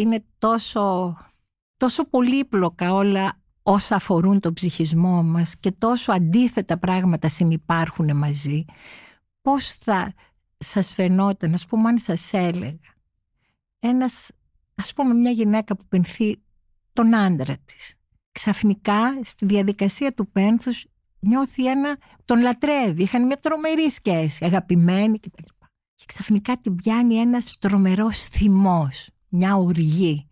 είναι τόσο, τόσο πολύπλοκα όλα όσα αφορούν τον ψυχισμό μας και τόσο αντίθετα πράγματα συνυπάρχουν μαζί, πώς θα σας φαινόταν, ας πούμε αν σας έλεγα, ένας, ας πούμε μια γυναίκα που πενθεί τον άντρα της. Ξαφνικά στη διαδικασία του πένθους νιώθει ένα, τον λατρεύει, είχαν μια τρομερή σχέση, αγαπημένη κτλ. Και ξαφνικά την πιάνει ένας τρομερός θυμός, μια οργή,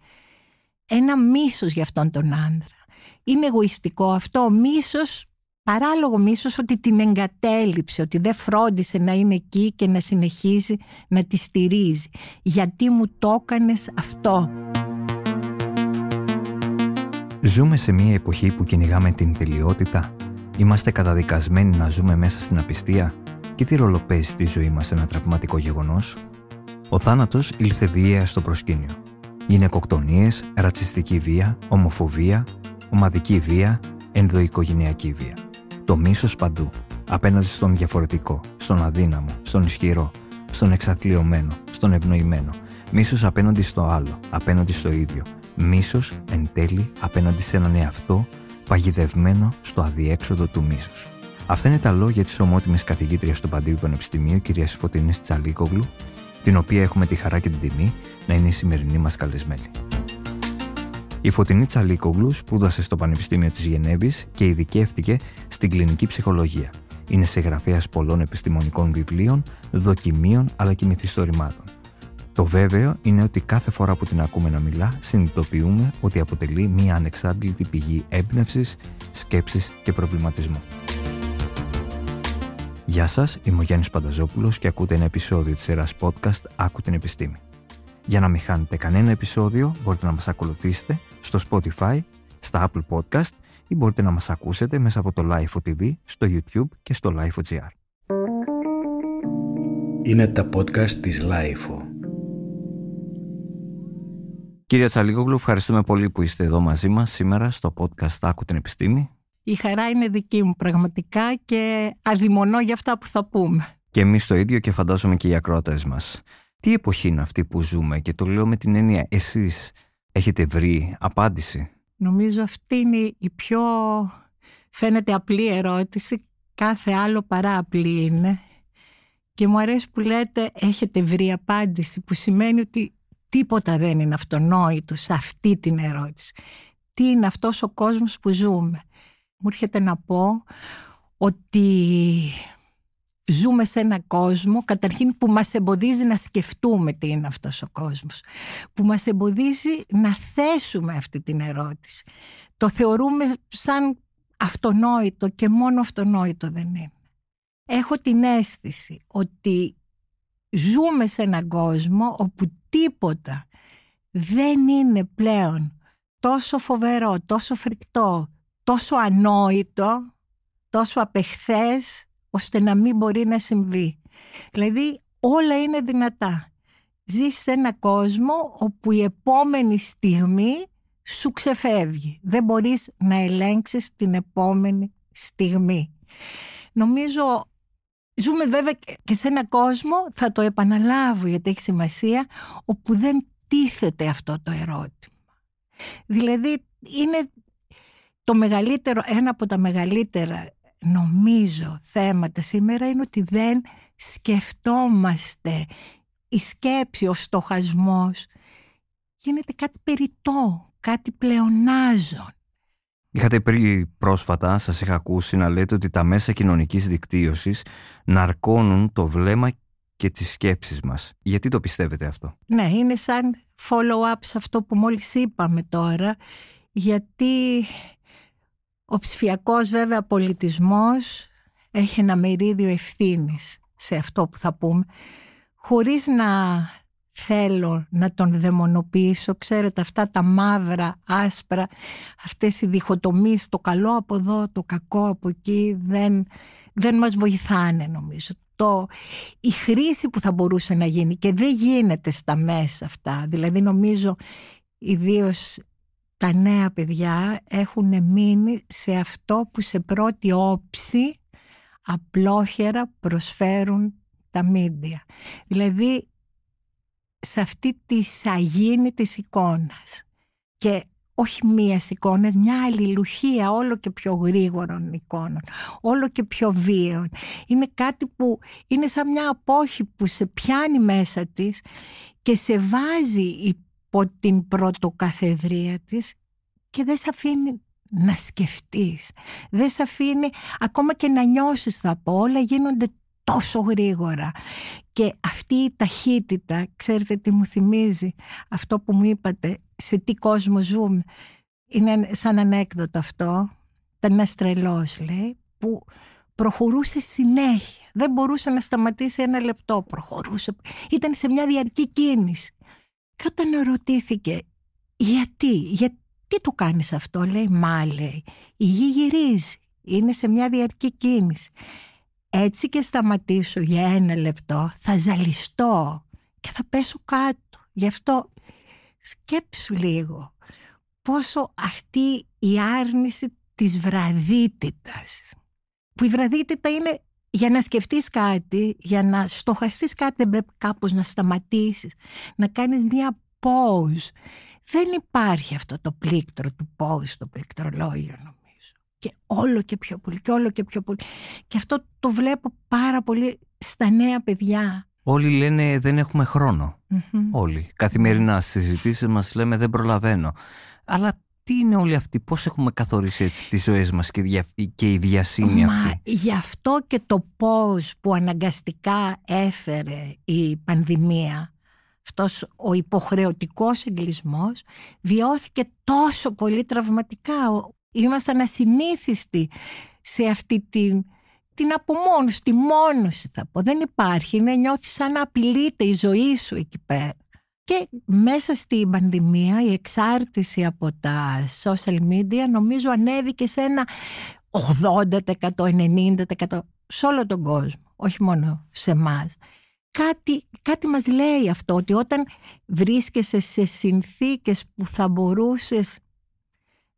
ένα μίσος για αυτόν τον άντρα. Είναι εγωιστικό αυτό, ο μίσος, παράλογο μίσος ότι την εγκατέλειψε, ότι δεν φρόντισε να είναι εκεί και να συνεχίζει να τη στηρίζει. Γιατί μου το έκανες αυτό. Ζούμε σε μια εποχή που κυνηγάμε την τελειότητα. Είμαστε καταδικασμένοι να ζούμε μέσα στην απιστία και τι ρόλο παίζει στη ζωή μας ένα τραυματικό γεγονός; Ο θάνατος ήλθε βία στο προσκήνιο. Γυναικοκτονίες, ρατσιστική βία, ομοφοβία, ομαδική βία, ενδοοικογενειακή βία. Το μίσος παντού, απέναντι στον διαφορετικό, στον αδύναμο, στον ισχυρό, στον εξαθλειωμένο, στον ευνοημένο. Μίσος απέναντι στο άλλο, απέναντι στο ίδιο. Μίσος εν τέλει απέναντι σε έναν εαυτό παγιδευμένο στο αδιέξοδο του μίσους. Αυτά είναι τα λόγια της ομότιμης καθηγήτριας του Παντίου Πανεπιστημίου, κυρίας Φωτεινή Τσαλίκογλου, την οποία έχουμε τη χαρά και την τιμή να είναι η σημερινή μας καλεσμένη. Η Φωτεινή Τσαλίκογλου σπούδασε στο Πανεπιστήμιο της Γενέβης και ειδικεύτηκε στην κλινική ψυχολογία. Είναι συγγραφέα πολλών επιστημονικών βιβλίων, δοκιμίων αλλά και μυθιστορημάτων. Το βέβαιο είναι ότι κάθε φορά που την ακούμε να μιλά, συνειδητοποιούμε ότι αποτελεί μια ανεξάντλητη πηγή έμπνευσης, σκέψης και προβληματισμού. Γεια σας, είμαι ο Γιάννης Πανταζόπουλος και ακούτε ένα επεισόδιο της σειράς podcast «Άκου την επιστήμη». Για να μην χάνετε κανένα επεισόδιο, μπορείτε να μας ακολουθήσετε στο Spotify, στα Apple Podcast ή μπορείτε να μας ακούσετε μέσα από το LIFO TV, στο YouTube και στο LIFO.gr. Είναι τα podcast της LIFO. Κύριε Τσαλίγογλου, ευχαριστούμε πολύ που είστε εδώ μαζί μας σήμερα στο podcast «Άκου την επιστήμη». Η χαρά είναι δική μου πραγματικά και αδειμονώ για αυτά που θα πούμε. Και εμείς το ίδιο και φαντάζομαι και οι ακρότες μας. Τι εποχή είναι αυτή που ζούμε και το λέω με την έννοια εσείς έχετε βρει απάντηση; Νομίζω αυτή είναι η πιο φαίνεται απλή ερώτηση. Κάθε άλλο παρά απλή είναι. Και μου αρέσει που λέτε έχετε βρει απάντηση που σημαίνει ότι τίποτα δεν είναι αυτονόητο σε αυτή την ερώτηση. Τι είναι αυτός ο κόσμος που ζούμε; Μου έρχεται να πω ότι ζούμε σε ένα κόσμο καταρχήν που μας εμποδίζει να σκεφτούμε τι είναι αυτός ο κόσμος που μας εμποδίζει να θέσουμε αυτή την ερώτηση. Το θεωρούμε σαν αυτονόητο και μόνο αυτονόητο δεν είναι. Έχω την αίσθηση ότι ζούμε σε έναν κόσμο όπου τίποτα δεν είναι πλέον τόσο φοβερό, τόσο φρικτό, τόσο ανόητο, τόσο απεχθές, ώστε να μην μπορεί να συμβεί. Δηλαδή όλα είναι δυνατά. Ζεις σε ένα κόσμο όπου η επόμενη στιγμή σου ξεφεύγει. Δεν μπορείς να ελέγξεις την επόμενη στιγμή. Νομίζω ζούμε βέβαια και σε ένα κόσμο, θα το επαναλάβω γιατί έχει σημασία, όπου δεν τίθεται αυτό το ερώτημα. Δηλαδή είναι το μεγαλύτερο, ένα από τα μεγαλύτερα νομίζω θέματα σήμερα είναι ότι δεν σκεφτόμαστε. Η σκέψη, ο στοχασμός γίνεται κάτι περιττό, κάτι πλεονάζον. Είχατε πριν πρόσφατα, σας είχα ακούσει να λέτε ότι τα μέσα κοινωνικής δικτύωσης ναρκώνουν το βλέμμα και τις σκέψεις μας. Γιατί το πιστεύετε αυτό; Ναι, είναι σαν follow-up σε αυτό που μόλις είπαμε τώρα, γιατί ο ψηφιακός βέβαια πολιτισμός έχει ένα μερίδιο ευθύνης σε αυτό που θα πούμε, χωρίς να θέλω να τον δαιμονοποιήσω, ξέρετε αυτά τα μαύρα, άσπρα, αυτές οι διχοτομίες, το καλό από εδώ, το κακό από εκεί, δεν, δεν μας βοηθάνε νομίζω. Το, η χρήση που θα μπορούσε να γίνει και δεν γίνεται στα μέσα αυτά, δηλαδή νομίζω ιδίως τα νέα παιδιά έχουν μείνει σε αυτό που σε πρώτη όψη απλόχερα προσφέρουν τα μίντια. Δηλαδή σε αυτή τη σαγίνη της εικόνας. Και όχι μίας εικόνας, μια αλληλουχία όλο και πιο γρήγορων εικόνων, όλο και πιο βίαιων. Είναι κάτι που είναι σαν μια απόχη που σε πιάνει μέσα της και σε βάζει υπό την πρωτοκαθεδρία της και δεν σε αφήνει να σκεφτείς. Δεν σε αφήνει ακόμα και να νιώσεις θα πω. Όλα γίνονται τόσο γρήγορα. Και αυτή η ταχύτητα, ξέρετε τι μου θυμίζει, αυτό που μου είπατε, σε τι κόσμο ζούμε. Είναι σαν ανέκδοτο αυτό. Ήταν ένας τρελός, λέει, που προχωρούσε συνέχεια. Δεν μπορούσε να σταματήσει ένα λεπτό. Προχωρούσε. Ήταν σε μια διαρκή κίνηση. Και όταν ρωτήθηκε γιατί, γιατί το κάνεις αυτό, λέει, μα λέει, η γη γυρίζει. Είναι σε μια διαρκή κίνηση έτσι και σταματήσω για ένα λεπτό θα ζαλιστώ και θα πέσω κάτω. Γι' αυτό σκέψου λίγο πόσο αυτή η άρνηση της βραδύτητας που η βραδύτητα είναι για να σκεφτείς κάτι, για να στοχαστείς κάτι δεν πρέπει κάπως να σταματήσεις, να κάνεις μία pause. Δεν υπάρχει αυτό το πλήκτρο του pause, το πληκτρολόγιο και όλο και πιο πολύ και όλο και πιο πολύ. Και αυτό το βλέπω πάρα πολύ στα νέα παιδιά. Όλοι λένε δεν έχουμε Όλοι. Καθημερινά στις συζητήσεις μας λέμε δεν προλαβαίνω. Αλλά τι είναι όλοι αυτοί, πώς έχουμε καθορίσει έτσι τις ζωές μας και, και η διασύνη Μα, αυτή; Γι' αυτό και το πώς που αναγκαστικά έφερε η πανδημία, αυτός ο υποχρεωτικός εγκλισμός, βιώθηκε τόσο πολύ τραυματικά ήμασταν ασυνήθιστοι σε αυτή την, την απομόνωση, τη μόνωση θα πω. Δεν υπάρχει, είναι νιώθεις σαν να απειλείται η ζωή σου εκεί πέρα. Και μέσα στην πανδημία η εξάρτηση από τα social media νομίζω ανέβηκε σε ένα 80%, 90% σε όλο τον κόσμο, όχι μόνο σε εμάς. Κάτι, κάτι μας λέει αυτό, ότι όταν βρίσκεσαι σε συνθήκες που θα μπορούσες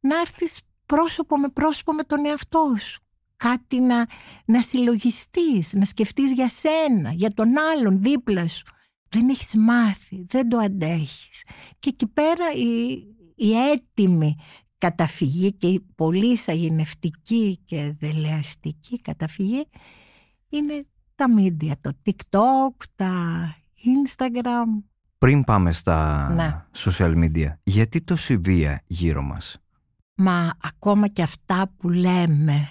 να έρθεις πρόσωπο με πρόσωπο με τον εαυτό σου. Κάτι να, να συλλογιστείς, να σκεφτείς για σένα, για τον άλλον δίπλα σου. Δεν έχεις μάθει, δεν το αντέχεις. Και εκεί πέρα η, η έτοιμη καταφυγή και η πολύ σαγηνευτική και δελεαστική καταφυγή είναι τα media, το TikTok, τα Instagram. Πριν πάμε στα ναι. social media, γιατί το βία γύρω μας; Μα ακόμα και αυτά που λέμε,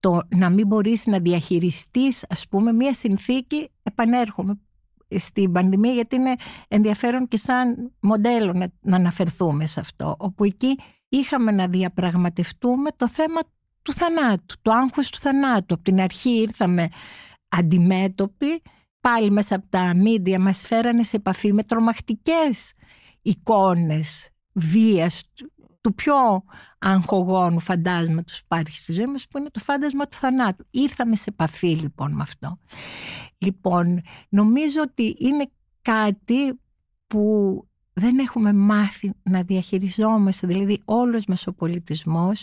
το να μην μπορείς να διαχειριστείς ας πούμε μία συνθήκη, επανέρχομαι στην πανδημία γιατί είναι ενδιαφέρον και σαν μοντέλο να, να αναφερθούμε σε αυτό, όπου εκεί είχαμε να διαπραγματευτούμε το θέμα του θανάτου, το άγχος του θανάτου. Από την αρχή ήρθαμε αντιμέτωποι, πάλι μέσα από τα μίντια μας φέρανε σε επαφή με τρομακτικές εικόνες βίας του πιο αγχογόνου φαντάσματος που υπάρχει στη ζωή μας που είναι το φάντασμα του θανάτου. Ήρθαμε σε επαφή λοιπόν με αυτό. Λοιπόν, νομίζω ότι είναι κάτι που δεν έχουμε μάθει να διαχειριζόμαστε, δηλαδή όλος μας ο πολιτισμός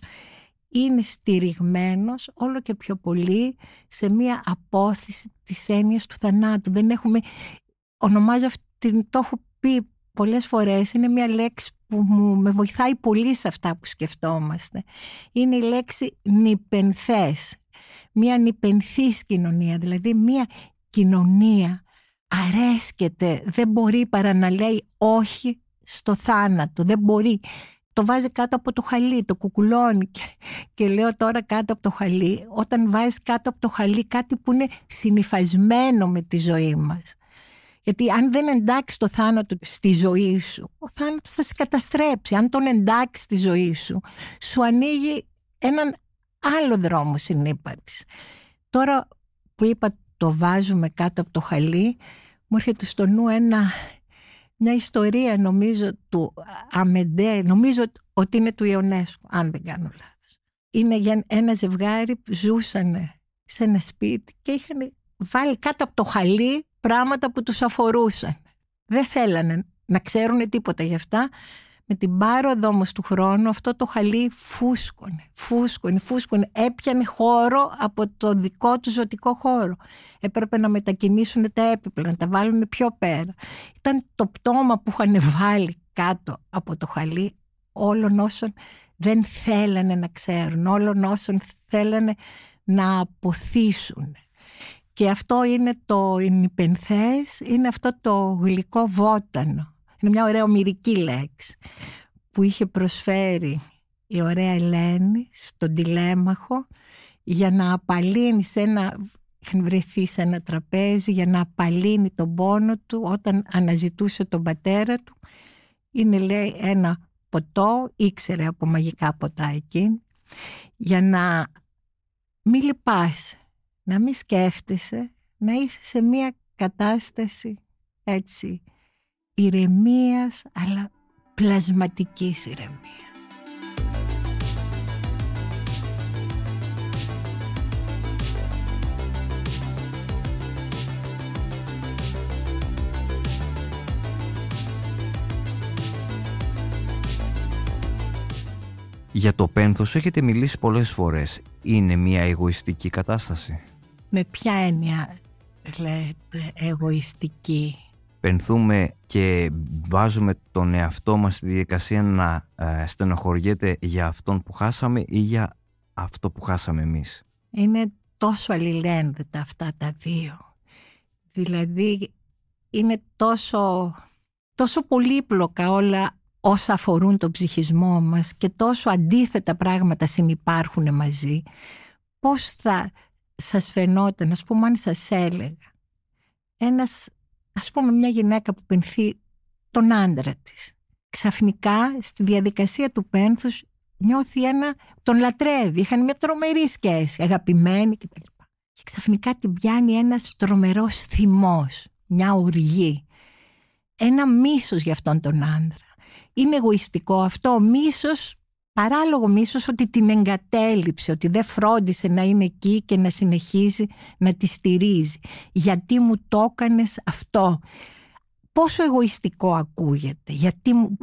είναι στηριγμένος όλο και πιο πολύ σε μία απόθεση της έννοιας του θανάτου. Δεν έχουμε, ονομάζω αυτή, το έχω πει πολλές φορές, είναι μία λέξη που μου, με βοηθάει πολύ σε αυτά που σκεφτόμαστε. Είναι η λέξη νυπενθές. Μία νυπενθής κοινωνία, δηλαδή μία κοινωνία αρέσκεται, δεν μπορεί παρά να λέει όχι στο θάνατο, δεν μπορεί. Το βάζει κάτω από το χαλί, το κουκουλώνει και, και λέω τώρα κάτω από το χαλί, όταν βάζεις κάτω από το χαλί κάτι που είναι συνειφασμένο με τη ζωή μας γιατί αν δεν εντάξει το θάνατο στη ζωή σου, ο θάνατος θα σε καταστρέψει. Αν τον εντάξει στη ζωή σου, σου ανοίγει έναν άλλο δρόμο συνύπαρξης. Τώρα που είπα το βάζουμε κάτω από το χαλί, μου έρχεται στο νου ένα, μια ιστορία νομίζω του Αμεντέ, νομίζω ότι είναι του Ιωνέσκου, αν δεν κάνω λάθος. Είναι για ένα ζευγάρι που ζούσαν σε ένα σπίτι και είχαν βάλει κάτω από το χαλί πράγματα που τους αφορούσαν. Δεν θέλανε να ξέρουν τίποτα γι' αυτά Με την πάροδο όμως του χρόνου αυτό το χαλί φούσκωνε, φούσκωνε, φούσκωνε. Έπιανε χώρο από το δικό του ζωτικό χώρο. Έπρεπε να μετακινήσουν τα έπιπλα, να τα βάλουν πιο πέρα. Ήταν το πτώμα που είχαν βάλει κάτω από το χαλί όλων όσων δεν θέλανε να ξέρουν, όλων όσων θέλανε να αποθήσουν. Και αυτό είναι το ενυπενθές, είναι αυτό το γλυκό βότανο. Είναι μια ωραία ομυρική λέξη που είχε προσφέρει η ωραία Ελένη στον τηλέμαχο για να απαλύνει σε ένα, είχαν βρεθεί σε ένα τραπέζι για να απαλύνει τον πόνο του όταν αναζητούσε τον πατέρα του. Είναι λέει ένα ποτό, ήξερε από μαγικά ποτά εκείνη, για να μην λυπάσαι, να μην σκέφτεσαι, να είσαι σε μια κατάσταση έτσι ηρεμίας αλλά πλασματικής ηρεμίας. Για το πένθος έχετε μιλήσει πολλές φορές. Είναι μια εγωιστική κατάσταση. Με ποια έννοια λέτε εγωιστική; Πενθούμε και βάζουμε τον εαυτό μας στη διαδικασία να ε, στενοχωριέται για αυτόν που χάσαμε ή για αυτό που χάσαμε εμείς. Είναι τόσο αλληλένδετα αυτά τα δύο. Δηλαδή είναι τόσο, τόσο πολύπλοκα όλα όσα αφορούν τον ψυχισμό μας και τόσο αντίθετα πράγματα συνυπάρχουν μαζί, πώς θα σας φαινόταν, ας πούμε αν σας έλεγα, ένας, ας πούμε μια γυναίκα που πενθεί τον άντρα της. Ξαφνικά στη διαδικασία του πένθους νιώθει ένα, τον λατρεύει, είχαν μια τρομερή σχέση, αγαπημένη κτλ. Και ξαφνικά την πιάνει ένας τρομερός θυμός, μια οργή, ένα μίσος για αυτόν τον άντρα είναι εγωιστικό αυτό. Μίσος, παράλογο μίσος ότι την εγκατέλειψε, ότι δεν φρόντισε να είναι εκεί και να συνεχίζει να τη στηρίζει. Γιατί μου το έκανες αυτό; Πόσο εγωιστικό ακούγεται; Γιατί μου...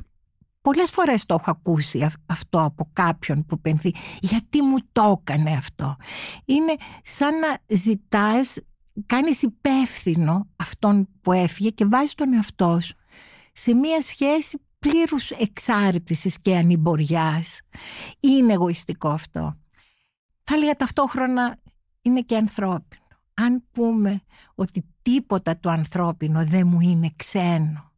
Πολλές φορές το έχω ακούσει αυτό από κάποιον που πενθεί. Γιατί μου το έκανε αυτό; Είναι σαν να ζητάς, κάνεις υπεύθυνο αυτόν που έφυγε και βάζεις τον εαυτό σου σε μία σχέση πλήρους εξάρτησης και ανημποριάς. Είναι εγωιστικό αυτό. Θα έλεγα ταυτόχρονα είναι και ανθρώπινο. Αν πούμε ότι τίποτα το ανθρώπινο δεν μου είναι ξένο,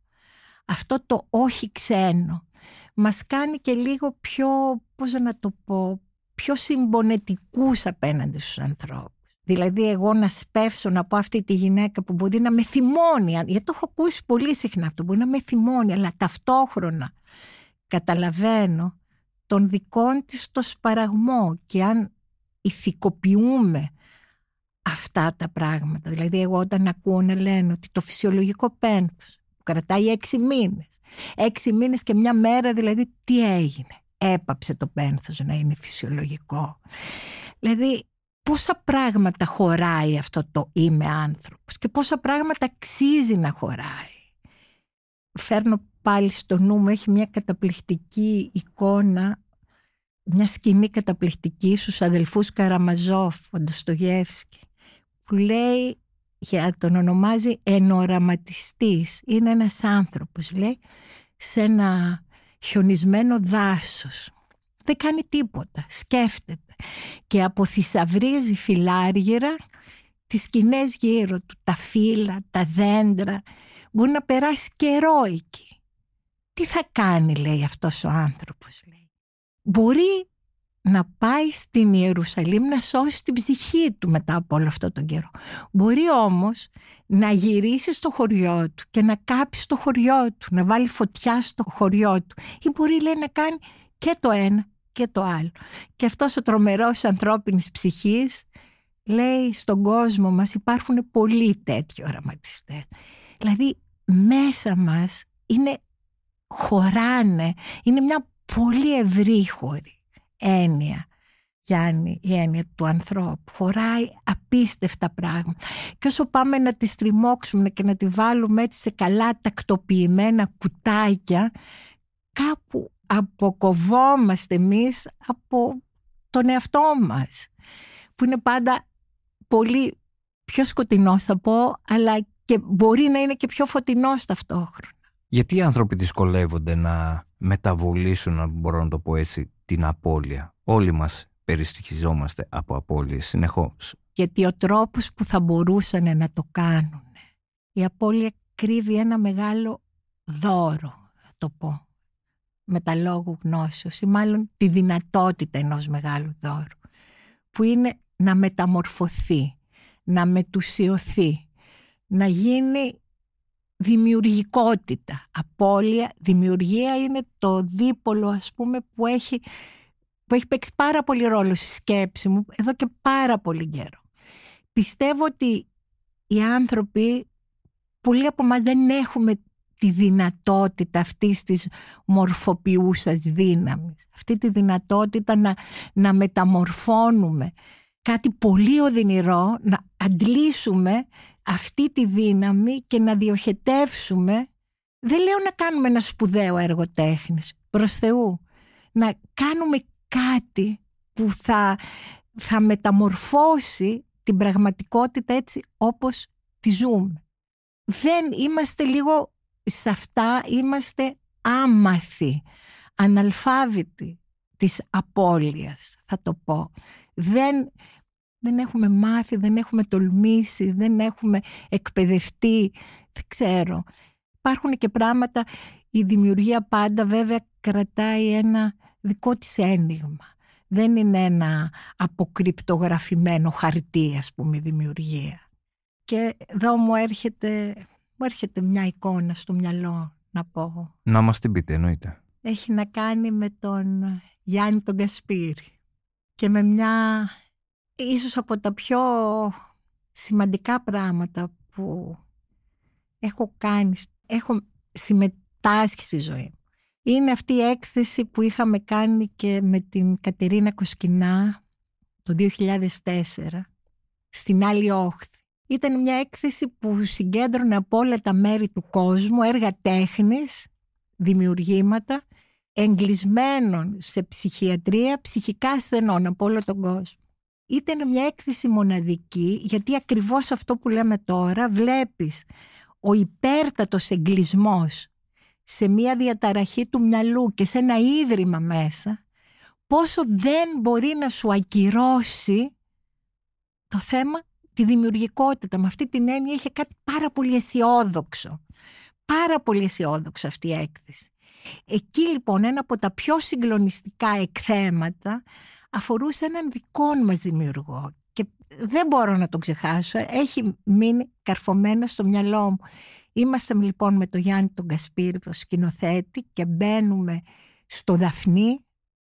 αυτό το όχι ξένο μας κάνει και λίγο πιο, πώς να το πω, πιο συμπονετικούς απέναντι στους ανθρώπους. Δηλαδή εγώ να σπεύσω να πω αυτή τη γυναίκα που μπορεί να με θυμώνει, γιατί το έχω ακούσει πολύ συχνά αυτό, μπορεί να με θυμώνει, αλλά ταυτόχρονα καταλαβαίνω τον δικών της το σπαραγμό και αν ηθικοποιούμε αυτά τα πράγματα. Δηλαδή εγώ όταν ακούω να λένε ότι το φυσιολογικό πένθος που κρατάει έξι μήνες, έξι μήνες και μια μέρα δηλαδή τι έγινε; Έπαψε το πένθος να είναι φυσιολογικό. Δηλαδή πόσα πράγματα χωράει αυτό το είμαι άνθρωπος και πόσα πράγματα αξίζει να χωράει. Φέρνω πάλι στο νου μου, έχει μια καταπληκτική εικόνα, μια σκηνή καταπληκτική στους αδελφούς Καραμαζόφ, ο Ντοστογεύσκη, που λέει, για τον ονομάζει ενοραματιστής. Είναι ένας άνθρωπος, λέει, σε ένα χιονισμένο δάσος. Δεν κάνει τίποτα, σκέφτεται και αποθυσαυρίζει φιλάργυρα τις σκηνές γύρω του, τα φύλλα, τα δέντρα. Μπορεί να περάσει καιρό εκεί. Τι θα κάνει, λέει αυτός ο άνθρωπος. Λέει. Μπορεί να πάει στην Ιερουσαλήμ να σώσει την ψυχή του μετά από όλο αυτό τον καιρό. Μπορεί όμως να γυρίσει στο χωριό του και να κάψει στο χωριό του, να βάλει φωτιά στο χωριό του. Ή μπορεί λέει να κάνει και το ένα και το άλλο. Και αυτός ο τρομερός ανθρώπινης ψυχής λέει στον κόσμο μας υπάρχουν πολλοί τέτοιοι οραματιστές. Δηλαδή μέσα μας είναι χωράνε, είναι μια πολύ ευρύχωρη έννοια. Γιάννη, η έννοια του ανθρώπου. Χωράει απίστευτα πράγματα. Και όσο πάμε να τη στριμώξουμε και να τη βάλουμε έτσι σε καλά τακτοποιημένα κουτάκια, κάπου αποκοβόμαστε εμείς από τον εαυτό μας που είναι πάντα πολύ πιο σκοτεινός θα πω αλλά και μπορεί να είναι και πιο φωτεινός ταυτόχρονα. Γιατί οι άνθρωποι δυσκολεύονται να μεταβολήσουν, αν μπορώ να το πω έτσι, την απώλεια; Όλοι μας περιστοιχιζόμαστε από απώλειες συνεχώς. Γιατί ο τρόπος που θα μπορούσαν να το κάνουν. Η απώλεια κρύβει ένα μεγάλο δώρο, θα το πω, με τα λόγου γνώσεως ή μάλλον τη δυνατότητα ενός μεγάλου δώρου, που είναι να μεταμορφωθεί, να μετουσιωθεί, να γίνει δημιουργικότητα. Απόλυα, δημιουργία είναι το δίπολο ας πούμε που έχει, που έχει παίξει πάρα πολύ ρόλο στη σκέψη μου εδώ και πάρα πολύ καιρό. Πιστεύω ότι οι άνθρωποι, πολλοί από μας δεν έχουμε τη δυνατότητα αυτής της μορφοποιούσας δύναμης. Αυτή τη δυνατότητα να, να μεταμορφώνουμε κάτι πολύ οδυνηρό, να αντλήσουμε αυτή τη δύναμη και να διοχετεύσουμε δεν λέω να κάνουμε ένα σπουδαίο έργο τέχνης προς Θεού να κάνουμε κάτι που θα, θα μεταμορφώσει την πραγματικότητα έτσι όπως τη ζούμε δεν είμαστε λίγο σε αυτά είμαστε άμαθοι αναλφάβητοι της απώλειας θα το πω δεν δεν έχουμε μάθει, δεν έχουμε τολμήσει, δεν έχουμε εκπαιδευτεί, δεν ξέρω. Υπάρχουν και πράγματα, η δημιουργία πάντα βέβαια κρατάει ένα δικό της ένιγμα. Δεν είναι ένα αποκρυπτογραφημένο χαρτί, ας πούμε, η δημιουργία. Και εδώ μου έρχεται, μου έρχεται μια εικόνα στο μυαλό να πω. Να μας την πείτε, εννοείται. Έχει να κάνει με τον Γιάννη τον Κασπύρη και με μια ίσως από τα πιο σημαντικά πράγματα που έχω κάνει, έχω συμμετάσχει στη ζωή. Είναι αυτή η έκθεση που είχαμε κάνει και με την Κατερίνα Κοσκινά το 2004 στην άλλη όχθη. Ήταν μια έκθεση που συγκέντρωνε από όλα τα μέρη του κόσμου έργα τέχνης, δημιουργήματα, εγκλεισμένων σε ψυχιατρία ψυχικά ασθενών από όλο τον κόσμο. Ήταν μια έκθεση μοναδική γιατί ακριβώς αυτό που λέμε τώρα βλέπεις ο υπέρτατος εγκλισμός σε μια διαταραχή του μυαλού και σε ένα ίδρυμα μέσα πόσο δεν μπορεί να σου ακυρώσει το θέμα τη δημιουργικότητα. Με αυτή την έννοια είχε κάτι πάρα πολύ αισιόδοξο. Πάρα πολύ αισιόδοξο αυτή η έκθεση. Εκεί λοιπόν ένα από τα πιο συγκλονιστικά εκθέματα αφορούσε έναν δικό μας δημιουργό και δεν μπορώ να το ξεχάσω, έχει μείνει καρφωμένο στο μυαλό μου. Είμαστε λοιπόν με τον Γιάννη τον Κασπίρη, το σκηνοθέτη και μπαίνουμε στο Δαφνί.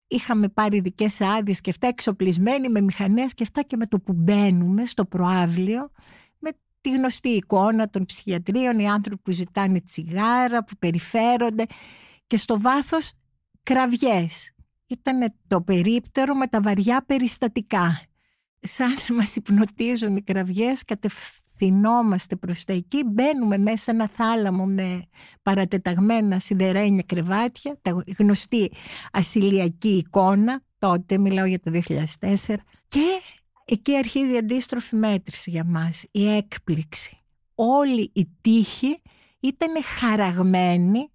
Είχαμε πάρει ειδικές άδειες και αυτά εξοπλισμένοι με μηχανές και αυτά και με το που μπαίνουμε στο προάβλιο με τη γνωστή εικόνα των ψυχιατρίων, οι άνθρωποι που ζητάνε τσιγάρα, που περιφέρονται και στο βάθος κραυγές ήταν το περίπτερο με τα βαριά περιστατικά. Σαν μας υπνοτίζουν οι κραυγές, κατευθυνόμαστε προς τα εκεί, μπαίνουμε μέσα ένα θάλαμο με παρατεταγμένα σιδερένια κρεβάτια, τα γνωστή ασυλιακή εικόνα, τότε μιλάω για το 2004, και εκεί αρχίζει η αντίστροφη μέτρηση για μας, η έκπληξη. Όλη η τύχη ήταν χαραγμένη,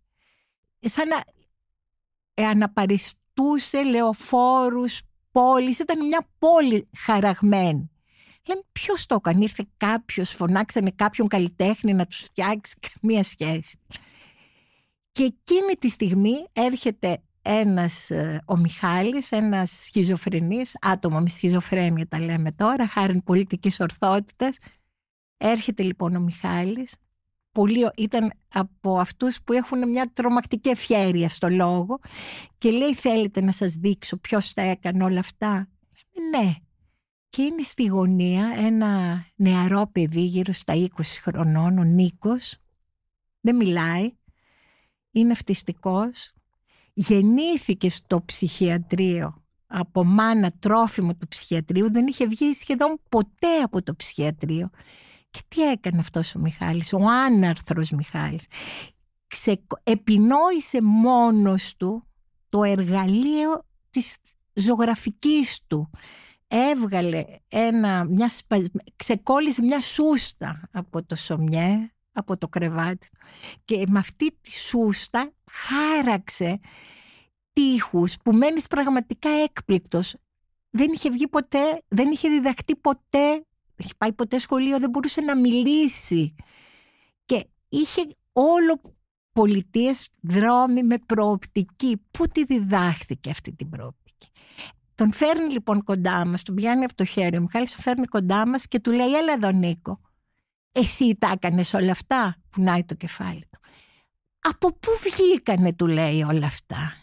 σαν να αναπαριστούν κοιτούσε λεωφόρους, πόλεις, ήταν μια πόλη χαραγμένη. Λέμε ποιος το έκανε, ήρθε κάποιος, φωνάξανε κάποιον καλλιτέχνη να τους φτιάξει, καμία σχέση. Και εκείνη τη στιγμή έρχεται ένας ε, ο Μιχάλης, ένας σχιζοφρενής, άτομο με σχιζοφρένεια τα λέμε τώρα, χάρη πολιτικής ορθότητας. Έρχεται λοιπόν ο Μιχάλης, πολύ, ήταν από αυτούς που έχουν μια τρομακτική ευχέρεια στο λόγο και λέει θέλετε να σας δείξω ποιος τα έκανε όλα αυτά; Ναι. Και είναι στη γωνία ένα νεαρό παιδί γύρω στα 20 χρονών, ο Νίκος. Δεν μιλάει. Είναι αυτιστικός. Γεννήθηκε στο ψυχιατρίο από μάνα τρόφιμο του ψυχιατρίου. Δεν είχε βγει σχεδόν ποτέ από το ψυχιατρίο. Και τι έκανε αυτός ο Μιχάλης, ο άναρθρος Μιχάλης. ξε... επινόησε μόνος του το εργαλείο της ζωγραφικής του. Έβγαλε ένα, μια ξεκόλλησε μια σούστα από το σομιέ, από το κρεβάτι και με αυτή τη σούστα χάραξε τείχους που μένεις πραγματικά έκπληκτος. Δεν είχε βγει ποτέ, δεν είχε διδαχτεί ποτέ, είχε πάει ποτέ σχολείο, δεν μπορούσε να μιλήσει. Και είχε όλο πολιτείες δρόμοι με προοπτική. Πού τη διδάχθηκε αυτή την προοπτική; Τον φέρνει λοιπόν κοντά μας, τον πιάνει από το χέρι ο Μιχάλης, τον φέρνει κοντά μας και του λέει «Έλα εδώ Νίκο, εσύ τα έκανες όλα αυτά» που νάει το κεφάλι του. «Από πού βγήκανε» του λέει όλα αυτά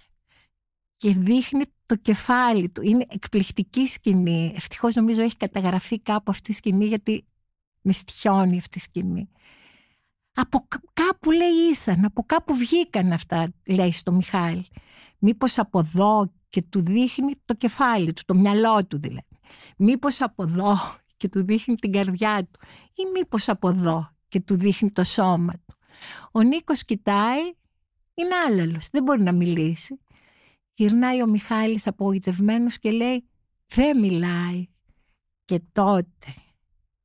και δείχνει το κεφάλι του. Είναι εκπληκτική σκηνή. Ευτυχώς νομίζω έχει καταγραφεί κάπου αυτή η σκηνή γιατί με στοιχιώνει αυτή η σκηνή. Από κάπου λέει ήσαν, από κάπου βγήκαν αυτά, λέει στο Μιχάλη. Μήπως από εδώ και του δείχνει το κεφάλι του, το μυαλό του δηλαδή. Μήπως από εδώ και του δείχνει την καρδιά του ή μήπως από εδώ και του δείχνει το σώμα του. Ο Νίκος κοιτάει, είναι άλλαλος, δεν μπορεί να μιλήσει. Γυρνάει ο Μιχάλης απογοητευμένος και λέει «Δεν μιλάει». Και τότε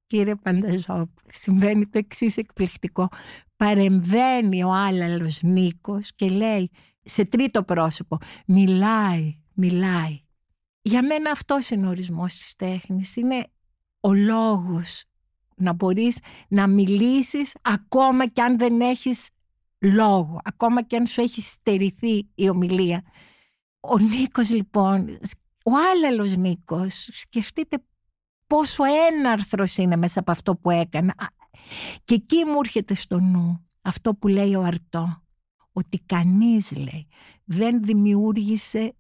κύριε Πανταζόπουλο, συμβαίνει το εξής εκπληκτικό. Παρεμβαίνει ο άλλαλος Νίκος και λέει σε τρίτο πρόσωπο, μιλάει, μιλάει. Για μένα αυτός είναι ο ορισμός της τέχνης. Είναι ο λόγος να μπορείς να μιλήσεις ακόμα και αν δεν έχεις λόγο, ακόμα και αν σου έχει στερηθεί η ομιλία. Ο Νίκος λοιπόν, ο άλλαλος Νίκος, σκεφτείτε πόσο έναρθρος είναι μέσα από αυτό που έκανα. Και εκεί μου έρχεται στο νου αυτό που λέει ο Αρτό, ότι κανείς λέει δεν δημιούργησε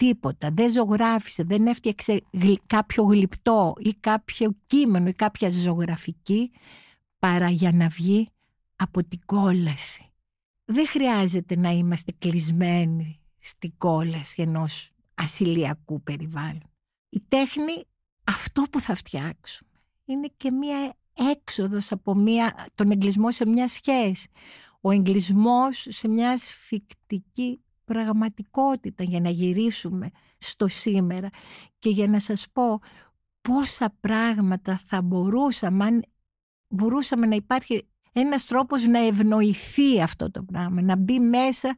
τίποτα, δεν ζωγράφισε, δεν έφτιαξε κάποιο γλυπτό ή κάποιο κείμενο ή κάποια ζωγραφική παρά για να βγει από την κόλαση. Δεν χρειάζεται να είμαστε κλεισμένοι στην κόλαση ενός ασυλιακού περιβάλλον. Η τέχνη αυτό που θα φτιάξουμε είναι και μία έξοδος από μία, τον εγκλισμό σε μια σχέση. Ο εγκλισμός σε μια σφικτική πραγματικότητα για να γυρίσουμε στο σήμερα και για να σας πω πόσα πράγματα θα μπορούσαμε αν μπορούσαμε να υπάρχει ένας τρόπος να ευνοηθεί αυτό το πράγμα, να μπει μέσα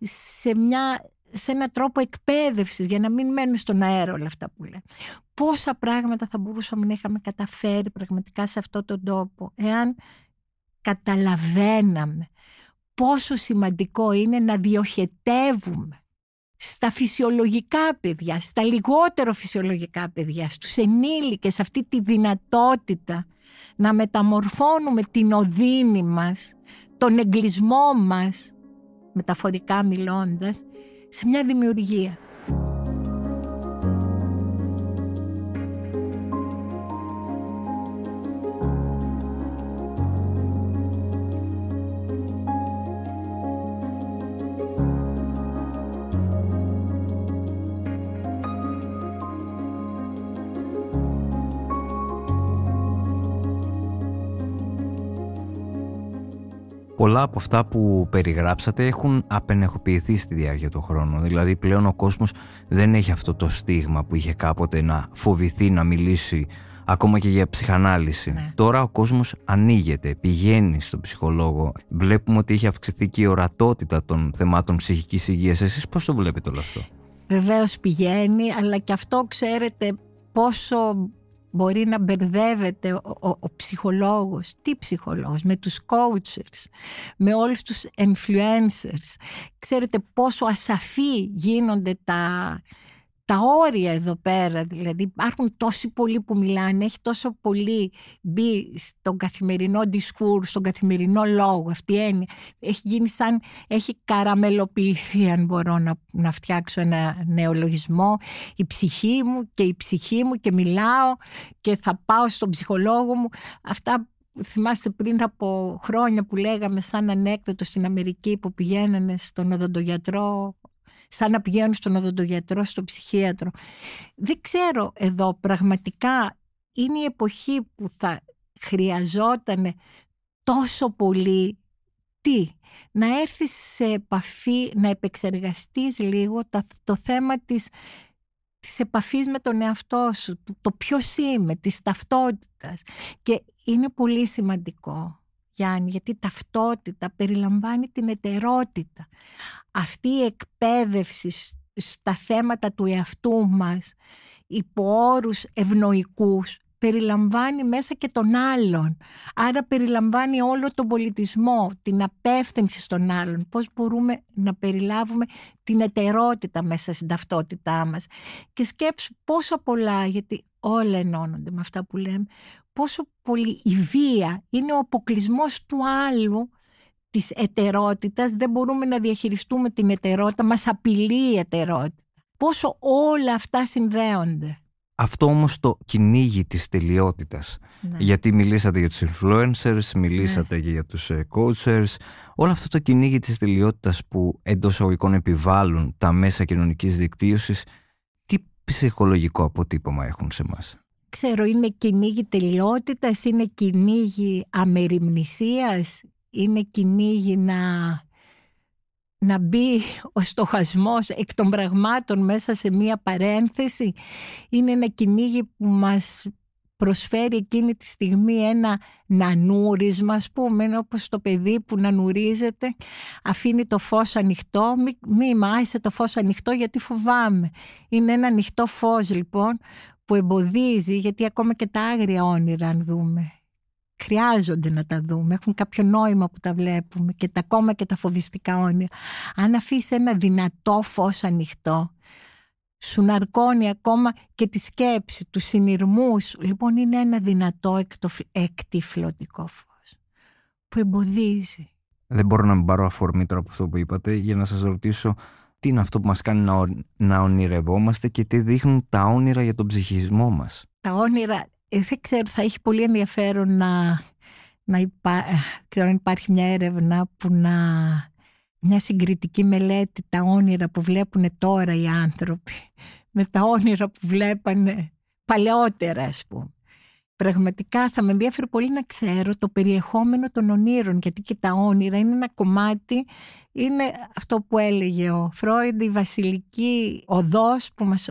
σε μια σε έναν τρόπο εκπαίδευσης για να μην μένουν στον αέρα όλα αυτά που λένε. Πόσα πράγματα θα μπορούσαμε να είχαμε καταφέρει πραγματικά σε αυτόν τον τόπο εάν καταλαβαίναμε πόσο σημαντικό είναι να διοχετεύουμε στα φυσιολογικά παιδιά, στα λιγότερο φυσιολογικά παιδιά, στους ενήλικες αυτή τη δυνατότητα να μεταμορφώνουμε την οδύνη μας, τον εγκλισμό μας, μεταφορικά μιλώντας, σε μια δημιουργία. Πολλά από αυτά που περιγράψατε έχουν απενεχοποιηθεί στη διάρκεια του χρόνου. Δηλαδή πλέον ο κόσμος δεν έχει αυτό το στίγμα που είχε κάποτε να φοβηθεί να μιλήσει ακόμα και για ψυχανάλυση. Ναι. Τώρα ο κόσμος ανοίγεται, πηγαίνει στον ψυχολόγο. Βλέπουμε ότι έχει αυξηθεί και η ορατότητα των θεμάτων ψυχικής υγείας. Εσείς πώς το βλέπετε όλο αυτό; Βεβαίως πηγαίνει, αλλά και αυτό ξέρετε πόσο μπορεί να μπερδεύεται ο, ο, ο, ψυχολόγος. Τι ψυχολόγος, με τους coaches, με όλους τους influencers. Ξέρετε πόσο ασαφή γίνονται τα, τα όρια εδώ πέρα, δηλαδή υπάρχουν τόσοι πολλοί που μιλάνε, έχει τόσο πολύ μπει στον καθημερινό discourse, στον καθημερινό λόγο, αυτή η έννοια. Έχει γίνει σαν, έχει καραμελοποιηθεί αν μπορώ να, να φτιάξω ένα νεολογισμό, η ψυχή μου και η ψυχή μου και μιλάω και θα πάω στον ψυχολόγο μου. Αυτά θυμάστε πριν από χρόνια που λέγαμε σαν ανέκδοτο στην Αμερική που πηγαίνανε στον οδοντογιατρό σαν να πηγαίνουν στον οδοντογιατρό, στον ψυχίατρο. Δεν ξέρω εδώ πραγματικά είναι η εποχή που θα χρειαζόταν τόσο πολύ τι, να έρθεις σε επαφή, να επεξεργαστείς λίγο το, το θέμα της, της επαφής με τον εαυτό σου, το, το ποιος είμαι, της ταυτότητας. Και είναι πολύ σημαντικό, Γιάννη, γιατί η ταυτότητα περιλαμβάνει την ετερότητα. Αυτή η εκπαίδευση στα θέματα του εαυτού μας, υπό όρους ευνοϊκούς, περιλαμβάνει μέσα και τον άλλον. Άρα περιλαμβάνει όλο τον πολιτισμό, την απεύθυνση στον άλλον. Πώς μπορούμε να περιλάβουμε την ετερότητα μέσα στην ταυτότητά μας. Και σκέψου πόσο πολλά, γιατί όλα ενώνονται με αυτά που λέμε, πόσο πολύ η βία είναι ο αποκλεισμός του άλλου της ετερότητας. Δεν μπορούμε να διαχειριστούμε την ετερότητα, μας απειλεί η ετερότητα. Πόσο όλα αυτά συνδέονται. Αυτό όμως το κυνήγι της τελειότητας. Ναι. Γιατί μιλήσατε για τους influencers, μιλήσατε ναι. για τους ε, coachers. Όλο αυτό το κυνήγι της τελειότητας που εντός αγωγικών επιβάλλουν τα μέσα κοινωνικής δικτύωσης, τι ψυχολογικό αποτύπωμα έχουν σε μας. Ξέρω, είναι κυνήγι τελειότητας, είναι κυνήγι αμεριμνησίας, είναι κυνήγι να να μπει ο στοχασμός εκ των πραγμάτων μέσα σε μία παρένθεση είναι ένα κυνήγι που μας προσφέρει εκείνη τη στιγμή ένα νανούρισμα, ας πούμε, όπως το παιδί που νανουρίζεται, αφήνει το φως ανοιχτό, μη, μη μ' το φως ανοιχτό γιατί φοβάμαι. Είναι ένα ανοιχτό φως λοιπόν που εμποδίζει, γιατί ακόμα και τα άγρια όνειρα αν δούμε, χρειάζονται να τα δούμε, έχουν κάποιο νόημα που τα βλέπουμε και τα ακόμα και τα φοβιστικά όνειρα. Αν αφήσεις ένα δυνατό φως ανοιχτό, σου ναρκώνει ακόμα και τη σκέψη, τους συνειρμούς Λοιπόν, είναι ένα δυνατό εκτυφλωτικό φως που εμποδίζει. Δεν μπορώ να μην πάρω αφορμή τώρα από αυτό που είπατε για να σας ρωτήσω τι είναι αυτό που μας κάνει να, να ονειρευόμαστε και τι δείχνουν τα όνειρα για τον ψυχισμό μας. Τα όνειρα ε, δεν ξέρω, θα έχει πολύ ενδιαφέρον να, να υπά... ξέρω, υπάρχει μια έρευνα που να... μια συγκριτική μελέτη τα όνειρα που βλέπουν τώρα οι άνθρωποι με τα όνειρα που βλέπανε παλαιότερα ας πούμε. Πραγματικά θα με ενδιαφέρει πολύ να ξέρω το περιεχόμενο των ονείρων γιατί και τα όνειρα είναι ένα κομμάτι, είναι αυτό που έλεγε ο Φρόιντ, η βασιλική οδός που μας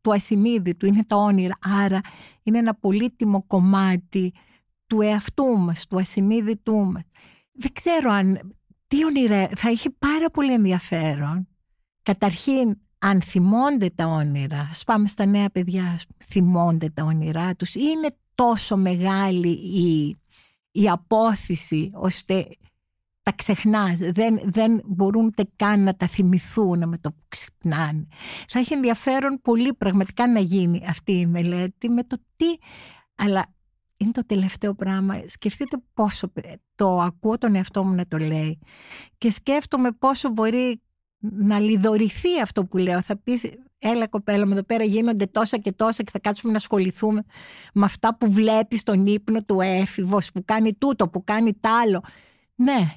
του ασυνείδητου, είναι τα όνειρα. Άρα είναι ένα πολύτιμο κομμάτι του εαυτού μας, του ασυνείδητού μας. Δεν ξέρω αν, τι όνειρα, θα είχε πάρα πολύ ενδιαφέρον. Καταρχήν, αν θυμώνται τα όνειρα, ας πάμε στα νέα παιδιά, θυμώνται τα όνειρά τους, είναι τόσο μεγάλη η, η απόθεση ώστε τα ξεχνάς, δεν, δεν μπορούν ούτε καν να τα θυμηθούν με το που ξυπνάνε. Θα έχει ενδιαφέρον πολύ πραγματικά να γίνει αυτή η μελέτη με το τι, αλλά είναι το τελευταίο πράγμα. Σκεφτείτε πόσο το ακούω τον εαυτό μου να το λέει και σκέφτομαι πόσο μπορεί να λιδωρηθεί αυτό που λέω. Θα πεις, έλα κοπέλα μου εδώ πέρα γίνονται τόσα και τόσα και θα κάτσουμε να ασχοληθούμε με αυτά που βλέπεις στον ύπνο του έφηβος που κάνει τούτο, που κάνει τ' άλλο. Ναι,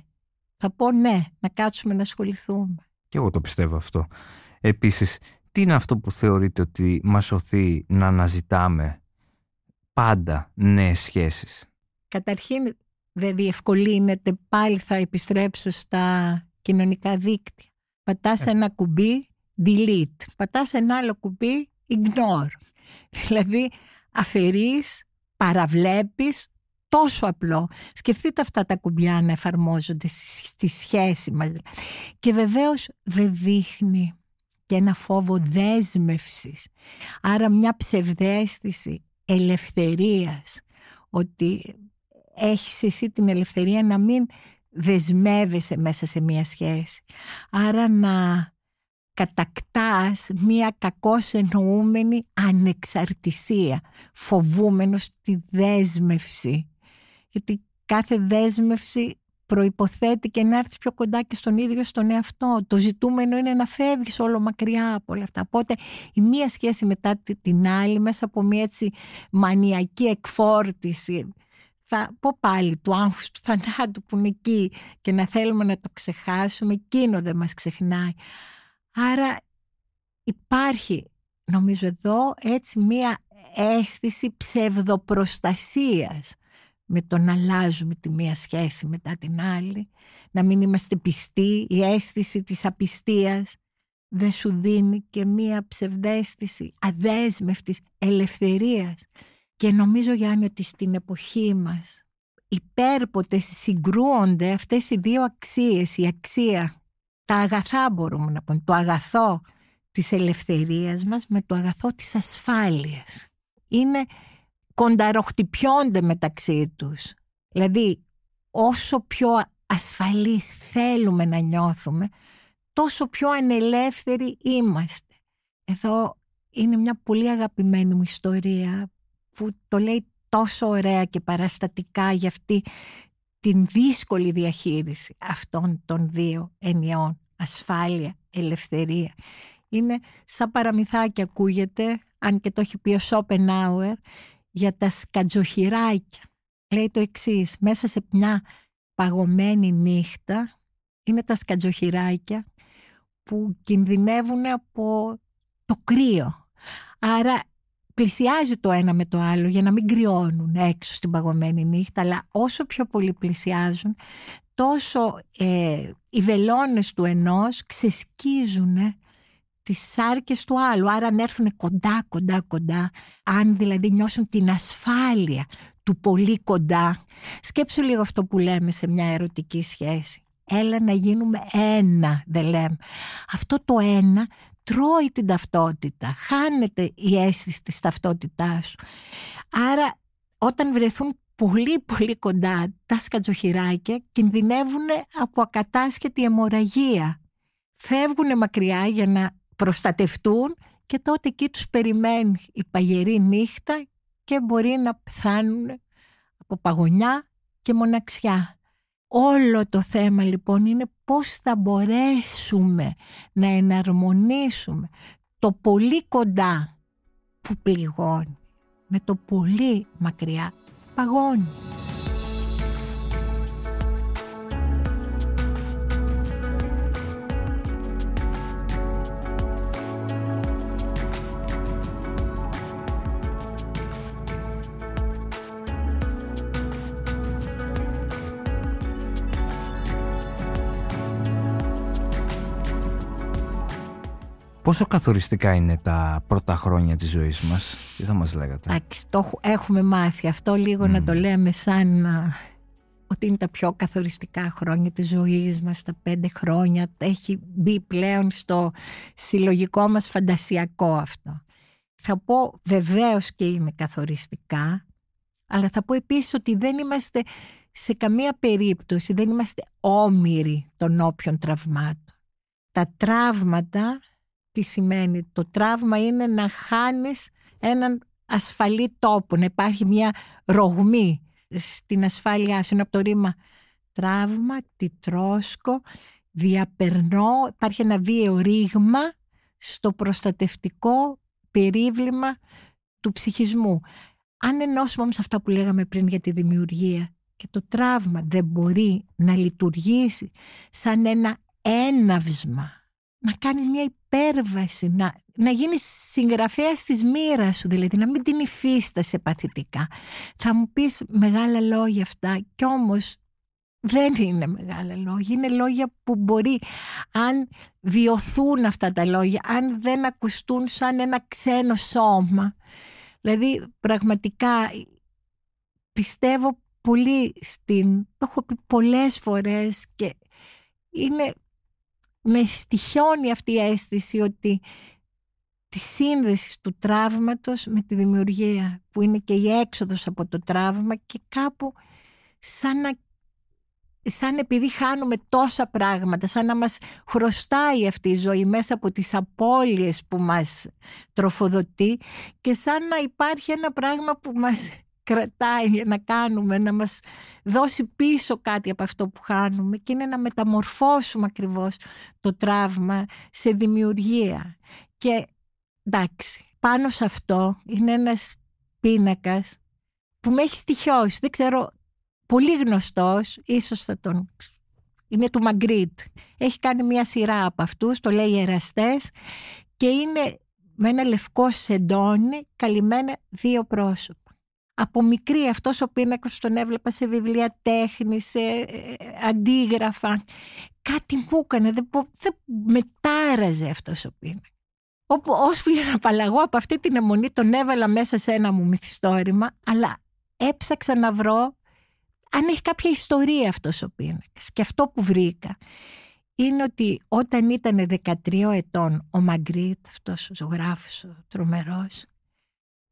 θα πω ναι, να κάτσουμε να ασχοληθούμε. Και εγώ το πιστεύω αυτό. Επίσης, τι είναι αυτό που θεωρείτε ότι μας σωθεί να αναζητάμε πάντα νέες σχέσεις; Καταρχήν δεν διευκολύνεται, πάλι θα επιστρέψω στα κοινωνικά δίκτυα. Πατάς ε. ένα κουμπί, delete. Πατάς ένα άλλο κουμπί, ignore. Δηλαδή αφαιρείς, παραβλέπεις, τόσο απλό. Σκεφτείτε αυτά τα κουμπιά να εφαρμόζονται στη σχέση μας. Και βεβαίως δεν δείχνει και ένα φόβο δέσμευσης. Άρα μια ψευδέστηση ελευθερίας. Ότι έχεις εσύ την ελευθερία να μην δεσμεύεσαι μέσα σε μια σχέση. Άρα να κατακτάς μία κακώς εννοούμενη ανεξαρτησία, φοβούμενος τη δέσμευση γιατί κάθε δέσμευση προϋποθέτει και να έρθεις πιο κοντά και στον ίδιο στον εαυτό. Το ζητούμενο είναι να φεύγεις όλο μακριά από όλα αυτά. Οπότε η μία σχέση μετά την άλλη μέσα από μια έτσι μανιακή εκφόρτιση θα πω πάλι του άγχους του θανάτου που είναι εκεί και να θέλουμε να το ξεχάσουμε, εκείνο δεν μας ξεχνάει. Άρα υπάρχει νομίζω εδώ έτσι μία αίσθηση ψευδοπροστασίας με το να αλλάζουμε τη μία σχέση μετά την άλλη, να μην είμαστε πιστοί, η αίσθηση της απιστίας δεν σου δίνει και μία ψευδέστηση αδέσμευτης ελευθερίας. Και νομίζω Γιάννη ότι στην εποχή μας υπέρποτες συγκρούονται αυτές οι δύο αξίες, η αξία, τα αγαθά μπορούμε να πούμε, το αγαθό της ελευθερίας μας με το αγαθό της ασφάλειας. Είναι κονταροχτυπιώνται μεταξύ τους. Δηλαδή, όσο πιο ασφαλείς θέλουμε να νιώθουμε, τόσο πιο ανελεύθεροι είμαστε. Εδώ είναι μια πολύ αγαπημένη μου ιστορία που το λέει τόσο ωραία και παραστατικά για αυτή την δύσκολη διαχείριση αυτών των δύο ενιών, ασφάλεια, ελευθερία. Είναι σαν παραμυθάκι ακούγεται, αν και το έχει πει ο Σόπενάουερ, για τα σκατζοχυράκια. Λέει το εξής μέσα σε μια παγωμένη νύχτα είναι τα σκατζοχυράκια που κινδυνεύουν από το κρύο. Άρα πλησιάζει το ένα με το άλλο για να μην κρυώνουν έξω στην παγωμένη νύχτα, αλλά όσο πιο πολύ πλησιάζουν, τόσο ε, οι βελόνες του ενός ξεσκίζουν τις σάρκες του άλλου. Άρα αν έρθουν κοντά, κοντά, κοντά, αν δηλαδή νιώσουν την ασφάλεια του πολύ κοντά. Σκέψου λίγο αυτό που λέμε σε μια ερωτική σχέση. Έλα να γίνουμε ένα, δεν λέμε. Αυτό το ένα τρώει την ταυτότητα, χάνεται η αίσθηση της ταυτότητάς σου. Άρα όταν βρεθούν πολύ πολύ κοντά τα σκατζοχυράκια κινδυνεύουν από ακατάσχετη αιμορραγία. Φεύγουν μακριά για να προστατευτούν και τότε εκεί τους περιμένεις η παγερή νύχτα και μπορεί να πεθάνουν από παγωνιά και μοναξιά. Όλο το θέμα λοιπόν είναι πώς θα μπορέσουμε να εναρμονίσουμε το πολύ κοντά που πληγώνει με το πολύ μακριά παγώνει. Πόσο καθοριστικά είναι τα πρώτα χρόνια της ζωής μας, τι θα μας λέγατε; Εντάξει, το έχουμε μάθει αυτό λίγο να το λέμε σαν ότι είναι τα πιο καθοριστικά χρόνια της ζωής μας, τα πέντε χρόνια, έχει μπει πλέον στο συλλογικό μας φαντασιακό αυτό. Θα πω βεβαίως και είναι καθοριστικά, αλλά θα πω επίσης ότι δεν είμαστε σε καμία περίπτωση, δεν είμαστε όμοιροι των όποιων τραυμάτων. Τα τραύματα τι σημαίνει. Το τραύμα είναι να χάνεις έναν ασφαλή τόπο, να υπάρχει μια ρογμή στην ασφάλειά σου. Είναι από το ρήμα τραύμα, τιτρόσκο, διαπερνώ, υπάρχει ένα βίαιο ρήγμα στο προστατευτικό περίβλημα του ψυχισμού. Αν ενώσουμε όμως αυτά που λέγαμε πριν για τη δημιουργία και το τραύμα δεν μπορεί να λειτουργήσει σαν ένα έναυσμα, να κάνει μια υπέρβαση, να, να γίνει συγγραφέα της μοίρας σου, δηλαδή να μην την υφίστασε παθητικά. Θα μου πεις μεγάλα λόγια αυτά κι όμως δεν είναι μεγάλα λόγια, είναι λόγια που μπορεί αν βιωθούν αυτά τα λόγια, αν δεν ακουστούν σαν ένα ξένο σώμα. Δηλαδή πραγματικά πιστεύω πολύ στην, το έχω πει πολλές φορές και είναι με στοιχιώνει αυτή η αίσθηση ότι τη σύνδεση του τραύματος με τη δημιουργία που είναι και η έξοδος από το τραύμα και κάπου σαν να σαν επειδή χάνουμε τόσα πράγματα, σαν να μας χρωστάει αυτή η ζωή μέσα από τις απώλειες που μας τροφοδοτεί και σαν να υπάρχει ένα πράγμα που μας κρατάει να κάνουμε, να μας δώσει πίσω κάτι από αυτό που χάνουμε και είναι να μεταμορφώσουμε ακριβώς το τραύμα σε δημιουργία. Και εντάξει, πάνω σε αυτό είναι ένας πίνακας που με έχει στοιχειώσει. Δεν ξέρω, πολύ γνωστός, ίσως θα τον... Είναι του Μαγκρίτ. Έχει κάνει μια σειρά από αυτούς, το λέει «Εραστές» και είναι με ένα λευκό σεντόνι καλυμμένα δύο πρόσωπα. Από μικρή αυτός ο πίνακος τον έβλεπα σε βιβλία τέχνη, σε ε, αντίγραφα. Κάτι μου έκανε, δεν, δεν με τάραζε αυτός ο πίνακας. Όπου όσο πήγα να απαλλαγώ από αυτή την αιμονή τον έβαλα μέσα σε ένα μου μυθιστόρημα αλλά έψαξα να βρω αν έχει κάποια ιστορία αυτός ο πίνακας. Και αυτό που βρήκα είναι ότι όταν ήταν 13 ετών ο Μαγκρίτ, αυτός ο ζωγράφος ο τρομερός,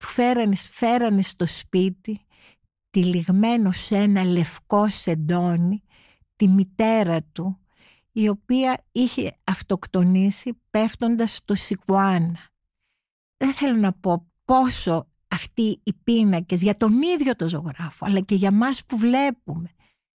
του φέρανε, φέρανε στο σπίτι τυλιγμένο σε ένα λευκό σεντόνι τη μητέρα του η οποία είχε αυτοκτονήσει πέφτοντας στο Σικουάνα. Δεν θέλω να πω πόσο αυτοί οι πίνακες για τον ίδιο το ζωγράφο αλλά και για μας που βλέπουμε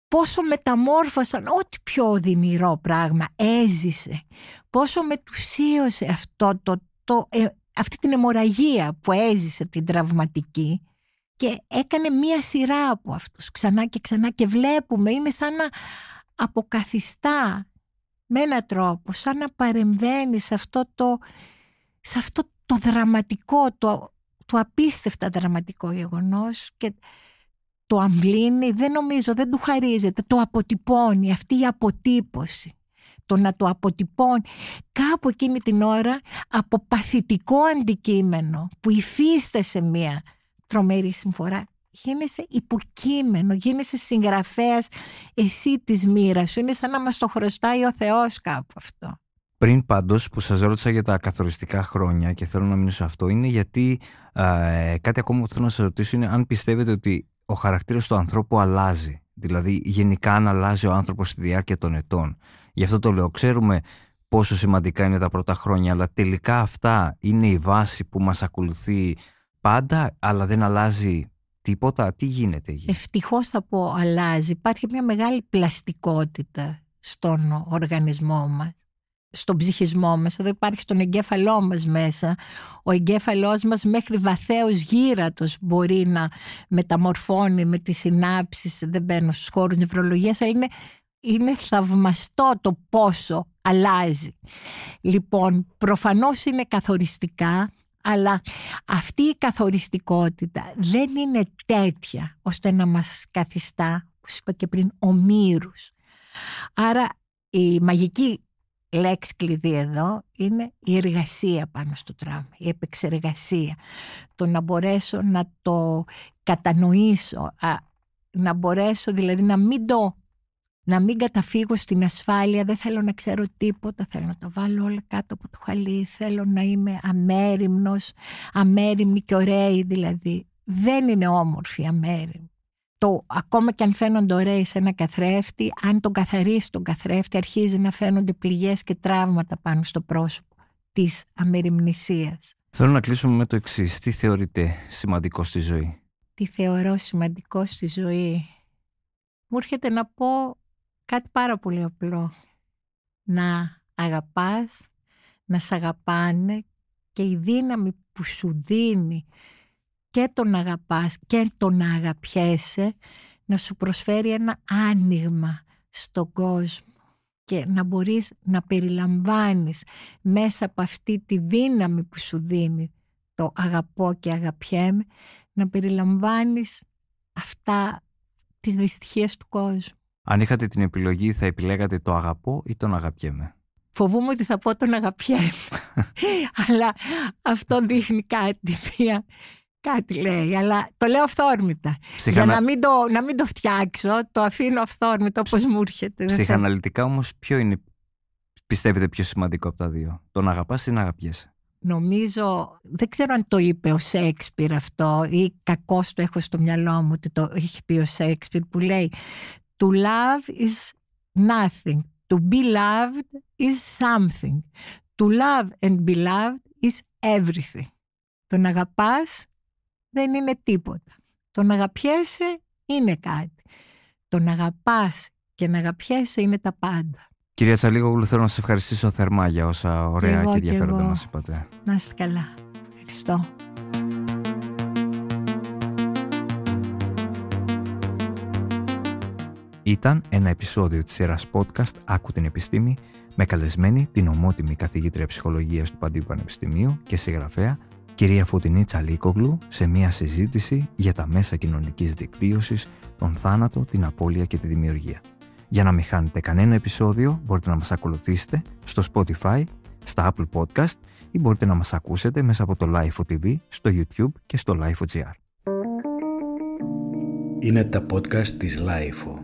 πόσο μεταμόρφωσαν ό,τι πιο οδυνηρό πράγμα έζησε πόσο μετουσίωσε αυτό το, το, ε, αυτή την αιμορραγία που έζησε την τραυματική και έκανε μία σειρά από αυτούς ξανά και ξανά και βλέπουμε είναι σαν να αποκαθιστά με έναν τρόπο σαν να παρεμβαίνει σε αυτό το, σε αυτό το δραματικό, το, το απίστευτα δραματικό γεγονός και το αμβλύνει, δεν νομίζω, δεν του χαρίζεται, το αποτυπώνει, αυτή η αποτύπωση. Το να το αποτυπώνει κάπου εκείνη την ώρα από παθητικό αντικείμενο που υφίστασε μία τρομερή συμφορά γίνεσαι υποκείμενο, γίνεσαι συγγραφέας εσύ της μοίρας σου. Είναι σαν να μας το χρωστάει ο Θεός κάπου αυτό. Πριν πάντως που σας ρώτησα για τα καθοριστικά χρόνια και θέλω να μείνω σε αυτό είναι γιατί ε, κάτι ακόμα που θέλω να σας ρωτήσω είναι αν πιστεύετε ότι ο χαρακτήρας του ανθρώπου αλλάζει. Δηλαδή γενικά αν αλλάζει ο άνθρωπος στη διάρκεια των ετών. Γι' αυτό το λέω. Ξέρουμε πόσο σημαντικά είναι τα πρώτα χρόνια αλλά τελικά αυτά είναι η βάση που μας ακολουθεί πάντα αλλά δεν αλλάζει τίποτα, τι γίνεται εκεί; Ευτυχώς θα πω αλλάζει. Υπάρχει μια μεγάλη πλαστικότητα στον οργανισμό μας στον ψυχισμό μας, εδώ υπάρχει στον εγκέφαλό μας μέσα. Ο εγκέφαλός μας μέχρι βαθέως γύρατος μπορεί να μεταμορφώνει με τις συνάψεις, δεν μπαίνω στους χώρους νευρολογίας, αλλά είναι, είναι θαυμαστό το πόσο αλλάζει. Λοιπόν, προφανώς είναι καθοριστικά, αλλά αυτή η καθοριστικότητα δεν είναι τέτοια ώστε να μας καθιστά, όπως είπα και πριν, ομήρους. Άρα η μαγική λέξη κλειδί εδώ είναι η εργασία πάνω στο τραύμα, η επεξεργασία. Το να μπορέσω να το κατανοήσω, να μπορέσω δηλαδή να μην το να μην καταφύγω στην ασφάλεια, δεν θέλω να ξέρω τίποτα, θέλω να το βάλω όλα κάτω από το χαλί, θέλω να είμαι αμέριμνος, αμέριμνη και ωραίοι δηλαδή. Δεν είναι όμορφη αμέριμνη. Το, ακόμα και αν φαίνονται ωραίοι σε ένα καθρέφτη, αν τον καθαρίσει τον καθρέφτη, αρχίζει να φαίνονται πληγές και τραύματα πάνω στο πρόσωπο της αμεριμνησίας. Θέλω να κλείσουμε με το εξής. Τι θεωρείτε σημαντικό στη ζωή; Τι θεωρώ σημαντικό στη ζωή; Μου έρχεται να πω κάτι πάρα πολύ απλό. Να αγαπάς, να σ' αγαπάνε και η δύναμη που σου δίνει και τον αγαπάς και τον αγαπιέσαι να σου προσφέρει ένα άνοιγμα στον κόσμο και να μπορείς να περιλαμβάνεις μέσα από αυτή τη δύναμη που σου δίνει το αγαπώ και αγαπιέμαι να περιλαμβάνεις αυτά τις δυστυχίες του κόσμου. Αν είχατε την επιλογή θα επιλέγατε το αγαπώ ή τον αγαπιέμαι; Φοβούμαι ότι θα πω τον αγαπιέμαι. Αλλά αυτό δείχνει κάτι, μια... κάτι λέει. Αλλά το λέω αυθόρμητα. Για να μην, το, να μην το φτιάξω, το αφήνω αυθόρμητα όπως μου έρχεται. Ψυχαναλυτικά όμως ποιο είναι, πιστεύετε, πιο σημαντικό από τα δύο; Τον αγαπάς ή να αγαπιέσαι; Νομίζω, δεν ξέρω αν το είπε ο Σέξπιρ αυτό ή κακώς το έχω στο μυαλό μου ότι το έχει πει ο Σέξπιρ που λέει To love is nothing. To be loved is something. To love and be loved is everything. Το να αγαπάς δεν είναι τίποτα. Το να αγαπιέσαι είναι κάτι. Το να αγαπάς και να αγαπιέσαι είναι τα πάντα. Κυρία Τσαλίγογλου, θέλω να σας ευχαριστήσω θερμά για όσα ωραία και, και ενδιαφέροντα μας είπατε. Να είστε καλά. Ευχαριστώ. Ήταν ένα επεισόδιο της σειράς podcast «Άκου την επιστήμη» με καλεσμένη την ομότιμη καθηγήτρια ψυχολογίας του Παντίου Πανεπιστημίου και συγγραφέα κυρία Φωτεινή Τσαλίκογλου σε μια συζήτηση για τα μέσα κοινωνικής δικτύωσης, τον θάνατο, την απώλεια και τη δημιουργία. Για να μην χάνετε κανένα επεισόδιο μπορείτε να μας ακολουθήσετε στο Spotify, στα Apple Podcast ή μπορείτε να μας ακούσετε μέσα από το LIFO TV, στο YouTube και στο LIFO.gr. Είναι τα podcast της LIFO.